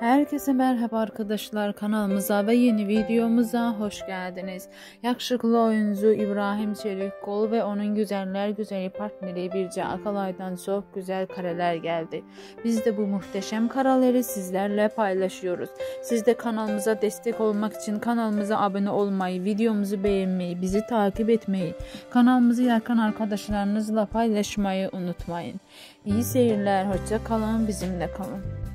Herkese merhaba arkadaşlar kanalımıza ve yeni videomuza hoş geldiniz. Yakışıklı oyuncu İbrahim Çelikkol ve onun güzeller güzeli partneri Birce Akalay'dan çok güzel kareler geldi. Biz de bu muhteşem kareleri sizlerle paylaşıyoruz. Siz de kanalımıza destek olmak için kanalımıza abone olmayı, videomuzu beğenmeyi, bizi takip etmeyi, kanalımızı yakın arkadaşlarınızla paylaşmayı unutmayın. İyi seyirler, hoşça kalın, bizimle kalın.